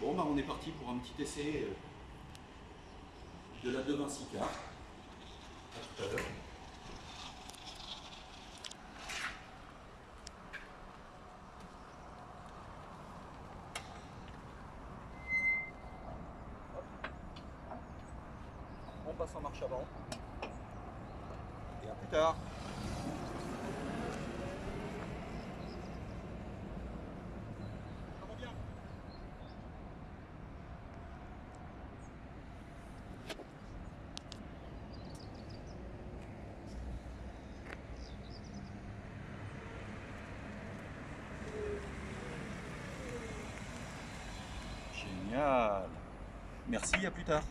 Bon, bah, on est parti pour un petit essai euh, de la De Vinci Car. À tout à l'heure. On passe en marche avant. Et à plus tard. Merci, à plus tard.